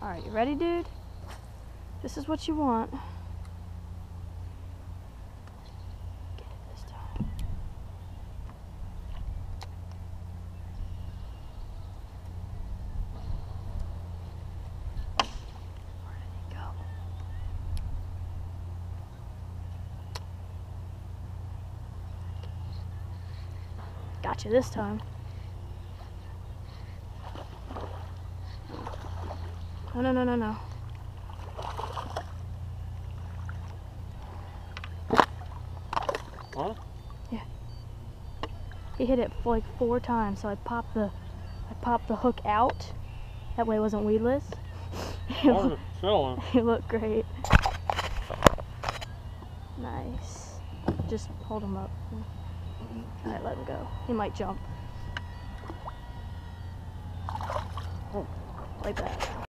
Alright, you ready, dude? This is what you want. Gotcha this time. No, no, no, no, no. Huh? Yeah. He hit it like four times, so I popped the, I popped the hook out. That way it wasn't weedless. It looked, it looked great. Nice. Just hold him up. Alright, let him go. He might jump. Oh. Like that.